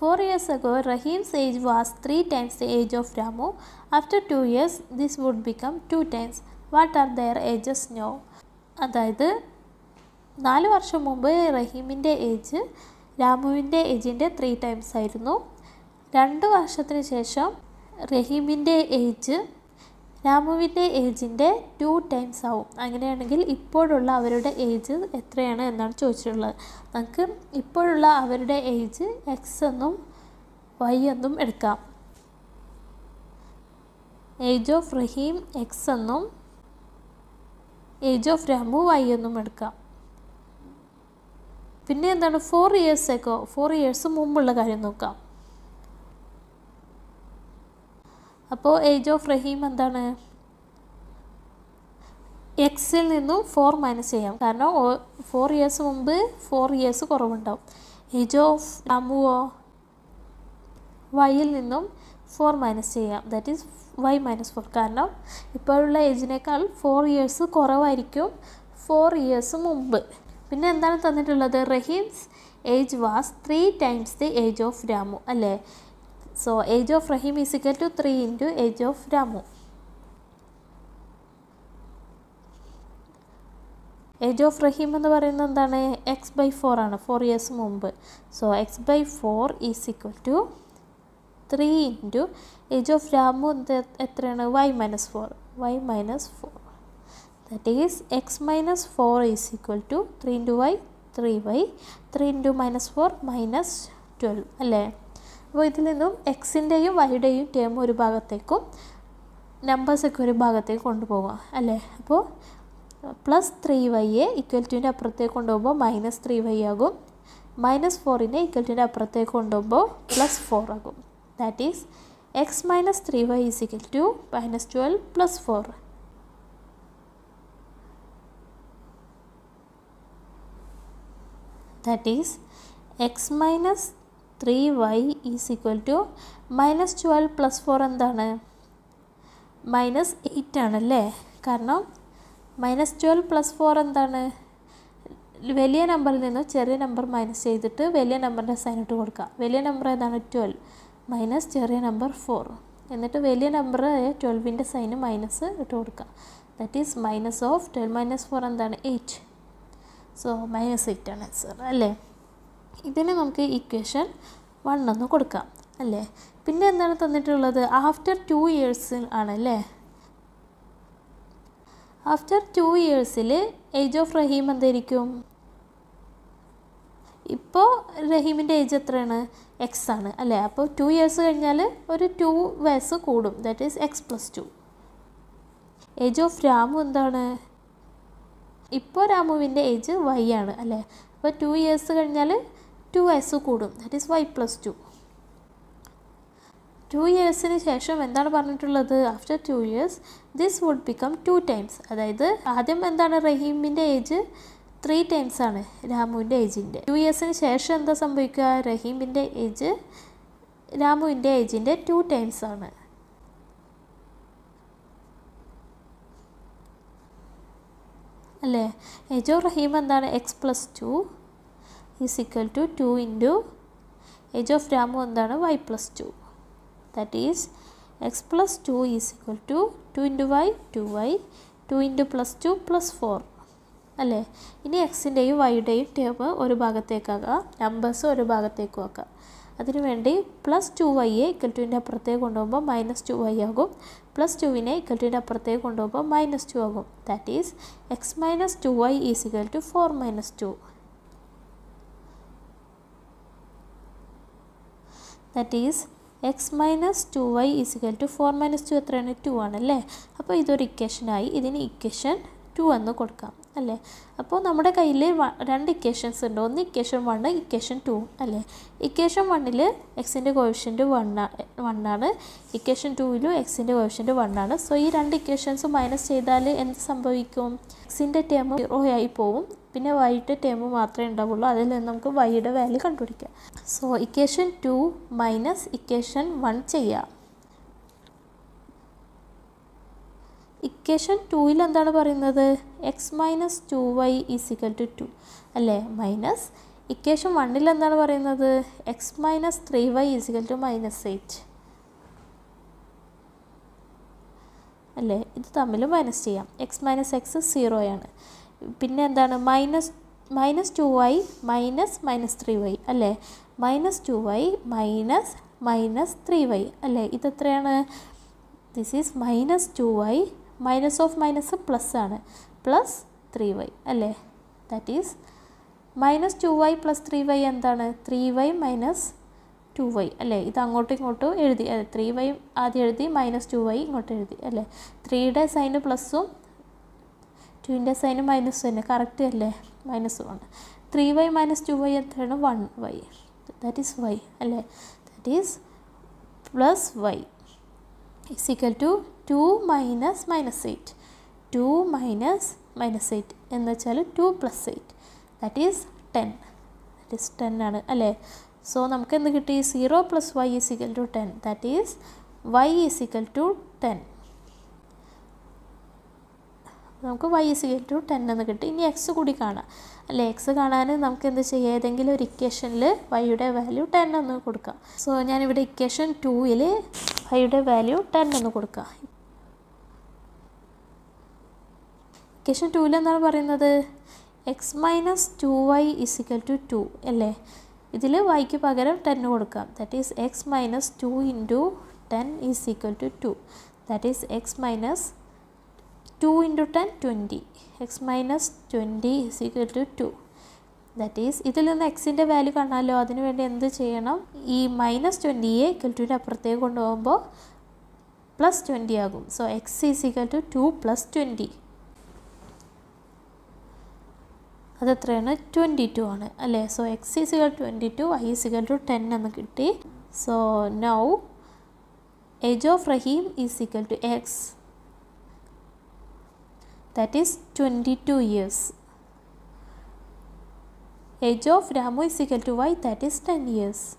Four years ago, Rahim's age was three times the age of Ramu. After two years, this would become two times. What are their ages now? അതായത് നാല് വർഷം മുമ്പ് റഹീമിന്റെ age രാമുവിന്റെ ഏജിന്റെ three times ആയിരുന്നു രണ്ട് വർഷത്തിന് ശേഷം റഹീമിന്റെ ഏജ് രാമുവിന്റെ ഏജിന്റെ ടു ടൈംസ് ആവും. അങ്ങനെയാണെങ്കിൽ ഇപ്പോഴുള്ള അവരുടെ ഏജ് എത്രയാണ് എന്നാണ് ചോദിച്ചിട്ടുള്ളത്. നമുക്ക് ഇപ്പോഴുള്ള അവരുടെ ഏജ് എക്സ് എന്നും വൈ എന്നും എടുക്കാം. ഏജ് ഓഫ് റഹീം എക്സ് എന്നും ഏജ് ഓഫ് രാമു വൈ എന്നും എടുക്കാം. പിന്നെ എന്താണ്? ഫോർ ഇയേഴ്സ് ഫോർ ഇയേഴ്സ് മുമ്പുള്ള കാര്യം നോക്കാം. അപ്പോൾ ഏജ് ഓഫ് റഹീം എന്താണ്? എക്സിൽ നിന്നും ഫോർ മൈനസ് ചെയ്യാം. കാരണം ഫോർ ഇയേഴ്സ് മുമ്പ് ഫോർ ഇയേഴ്സ് കുറവുണ്ടാവും. ഏജ് ഓഫ് രാമുവോ? വൈയിൽ നിന്നും ഫോർ മൈനസ് ചെയ്യാം. That is Y minus four കാരണം ഇപ്പോഴുള്ള ഏജിനേക്കാൾ ഫോർ ഇയേഴ്സ് കുറവായിരിക്കും ഫോർ ഇയേഴ്സ് മുമ്പ്. പിന്നെ എന്താണ് തന്നിട്ടുള്ളത്? Rahim's age was three times the age of Ramu. അല്ലേ? So age of Rahim is equal to three into age of Ramu age of Rahim എന്ന് പറയുന്നത് എന്താണ്? എക്സ് ബൈ ഫോർ ആണ്. ഫോർ ഇയേഴ്സ് മുമ്പ്. So X by four is equal to three into age of Ramu എത്രയാണ്? Y minus four Y minus four that is X minus four is equal to three into Y three Y three into minus four minus twelve അല്ലേ? അപ്പോൾ ഇതിൽ നിന്നും എക്സിന്റെയും വൈയുടെയും term ഒരു ഭാഗത്തേക്കും നമ്പേഴ്സൊക്കെ ഒരു ഭാഗത്തേക്ക് കൊണ്ടുപോകാം അല്ലേ? അപ്പോൾ പ്ലസ് ത്രീ വൈയെ ഈക്വൽ ടുവിന്റെ അപ്പുറത്തേക്ക് കൊണ്ടുപോകുമ്പോൾ മൈനസ് ത്രീ വൈ ആകും. മൈനസ് ഫോറിനെ ഈക്വൽ ടുവിന്റെ അപ്പുറത്തേക്ക് കൊണ്ടുപോകുമ്പോൾ പ്ലസ് ഫോർ ആകും. That is X minus three Y is equal to minus twelve plus four that is X minus three Y is equal to minus twelve plus four എന്താണ്? Minus eight ആണല്ലേ? കാരണം minus twelve plus four എന്താണ്? വലിയ നമ്പറിൽ നിന്ന് ചെറിയ number minus ചെയ്തിട്ട് വലിയ നമ്പറിന്റെ സൈൻ ഇട്ട് കൊടുക്കുക. വലിയ നമ്പർ ഏതാണ്? ട്വൽവ് മൈനസ് ചെറിയ നമ്പർ ഫോർ എന്നിട്ട് വലിയ നമ്പർ ട്വൽവിന്റെ സൈന് മൈനസ് ഇട്ട് കൊടുക്കുക. That is minus of twelve minus four എന്താണ്? എയ്റ്റ് സോ മൈനസ് എയ്റ്റ് ആണ് ആൻസർ അല്ലേ? ഇതിന് നമുക്ക് ഇക്വേഷൻ വൺ എന്ന് കൊടുക്കാം അല്ലേ? പിന്നെ എന്താണ് തന്നിട്ടുള്ളത്? ആഫ്റ്റർ ടു ഇയേഴ്സ് ആണല്ലേ ആഫ്റ്റർ ടു ഇയേഴ്സിൽ ഏജ് ഓഫ് റഹീം എന്തായിരിക്കും? ഇപ്പോൾ റഹീമിന്റെ ഏജ് എത്രയാണ്? എക്സ് ആണ് അല്ലേ? അപ്പോൾ ടു ഇയേഴ്സ് കഴിഞ്ഞാൽ ഒരു ടു വയസ്സ് കൂടും. That is X plus two age of Ramu എന്താണ്? ഇപ്പോൾ രാമുവിന്റെ ഏജ് വൈ ആണ് അല്ലേ? അപ്പോൾ ടു ഇയേഴ്സ് കഴിഞ്ഞാൽ ടു വയസ്സ് കൂടും. That is Y plus two two ഇയേഴ്സിന് ശേഷം എന്താണ് പറഞ്ഞിട്ടുള്ളത്? After two years this would become two times അതായത് ആദ്യം എന്താണ് റഹീമിന്റെ ഏജ് ത്രീ ടൈംസ് ആണ് രാമുവിന്റെ ഏജിന്റെ ടു ഇയേഴ്സിന് ശേഷം എന്താ സംഭവിക്കുക? റഹീമിന്റെ ഏജ് രാമുവിന്റെ ഏജിന്റെ ടു ടൈംസ് ആണ്. അല്ലേ? ഏജോ റഹീം എന്താണ്? X plus two is equal to two into age of Ramu എന്താണ്? Y plus two that is x plus 2 is equal to 2 into y 2y 2 into plus 2 plus 4 അല്ലേ? ഇനി എക്സിന്റെയും വൈയുടെയും ടേം ഒരു ഭാഗത്തേക്കാക്കാം numbers ഒരു ഭാഗത്തേക്കും ആക്കാം. അതിനുവേണ്ടി പ്ലസ് ടു വൈയെ ഇക്വൽ ടുവിന്റെ അപ്പുറത്തേക്ക് കൊണ്ടുപോകുമ്പോൾ മൈനസ് ടു വൈ ആകും. പ്ലസ് ടുവിനെ ഇക്വൽ ടുവിന്റെ അപ്പുറത്തേക്ക് കൊണ്ടുപോകുമ്പോൾ മൈനസ് ടു ആകും. That is X minus two Y is equal to four minus two that is X minus two Y is equal to four minus two എത്രയാണ്? Two ആണല്ലേ അപ്പോൾ ഇതൊരു ഇക്വേഷനായി ഇതിന് ഇക്വേഷൻ ടു എന്ന് കൊടുക്കാം അല്ലേ? അപ്പോൾ നമ്മുടെ കയ്യിൽ രണ്ട് ഇക്വേഷൻസ് ഉണ്ട്. ഒന്ന് ഇക്വേഷൻ വണ്ണ് ഇക്വേഷൻ ടു അല്ലേ? ഇക്വേഷൻ വണ്ണിൽ എക്സിന്റെ കോഷ്യന്റ് വണ്ണ വണ്ണാണ് ഇക്വേഷൻ ടൂവിലും എക്സിന്റെ കോഷ്യന്റ് വണ്ണാണ് സോ ഈ രണ്ട് ഇക്വേഷൻസ് മൈനസ് ചെയ്താൽ എന്ത് സംഭവിക്കും? എക്സിന്റെ ടേം സീറോ ആയി പോവും. പിന്നെ വൈയുടെ ടേം മാത്രമേ ഉണ്ടാവുള്ളൂ. അതിൽ നിന്ന് നമുക്ക് വൈയുടെ വാല്യൂ കണ്ടുപിടിക്കാം. So equation two minus equation one ചെയ്യാം. ഇക്വേഷൻ ടൂയിൽ എന്താണ് പറയുന്നത്? X minus two Y is equal to two അല്ലേ? മൈനസ് ഇക്വേഷൻ വണ്ണിൽ എന്താണ് പറയുന്നത്? X minus three Y is equal to minus eight അല്ലേ? ഇത് തമ്മിൽ മൈനസ് ചെയ്യാം. എക്സ് മൈനസ് എക്സ് സീറോയാണ് പിന്നെ എന്താണ്? Minus minus two Y minus minus three Y അല്ലേ? Minus two Y minus minus three Y അല്ലേ? ഇതെത്രയാണ് this is minus two Y minus of minus plus ആണ്. പ്ലസ് ത്രീ വൈ അല്ലേ? That is minus two Y plus three Y എന്താണ്? Three Y minus two Y അല്ലേ? ഇത് അങ്ങോട്ടും ഇങ്ങോട്ടും എഴുതി അതെ ത്രീ വൈ ആദ്യം എഴുതി മൈനസ് ടു വൈ ഇങ്ങോട്ട് എഴുതി അല്ലേ? ത്രീയുടെ സൈന് പ്ലസ്സും ടുവിന്റെ സൈന് മൈനസ് തന്നെ. കറക്റ്റ് അല്ലേ? Minus one three y minus two y എത്രയാണ്? One y that is y അല്ലേ? That is plus y is equal to 2 minus minus eight two minus minus eight എന്ന് വെച്ചാൽ two plus eight that is ten that is ten ആണ് അല്ലേ? So നമുക്ക് എന്ത് കിട്ടി? Zero plus y is equal to ten that is y is equal to ten നമുക്ക് y is equal to ten എന്ന് കിട്ടി. ഇനി എക്സ് കൂടി കാണാം. അല്ലെ? എക്സ് കാണാൻ നമുക്ക് എന്ത് ചെയ്യാം? ഏതെങ്കിലും ഒരു ഇക്വേഷനിൽ വൈയുടെ വാല്യൂ ടെൻ എന്ന് കൊടുക്കാം. സോ ഞാനിവിടെ ഇക്വേഷൻ ടൂവിൽ വൈയുടെ വാല്യൂ ടെൻ എന്ന് കൊടുക്കാം. ഇക്വേഷൻ ടൂവിൽ എന്താണ് പറയുന്നത്? X minus two y is equal to two അല്ലേ? ഇതിൽ വൈക്ക് പകരം ടെൻ കൊടുക്കാം. That is x minus two into ten is equal to two that is x minus two into ten twenty x minus twenty is equal to two that is ഇതിൽ നിന്ന് എക്സിന്റെ value കാണാമല്ലോ അതിന് വേണ്ടി എന്ത് ചെയ്യണം? ഈ മൈനസ് ട്വന്റിയെ ഇക്വൽ ടുവിന്റെ അപ്പുറത്തേക്ക് കൊണ്ടുപോകുമ്പോൾ പ്ലസ് ട്വന്റി ആകും. So x is equal to two plus twenty അതെത്രയാണ്? Twenty two ആണ്. അല്ലേ? So x is equal twenty two y is equal to ten എന്ന് കിട്ടി. So now age of Rahim is equal to x that is 22 years. Age of Ramu is equal to y that is 10 years.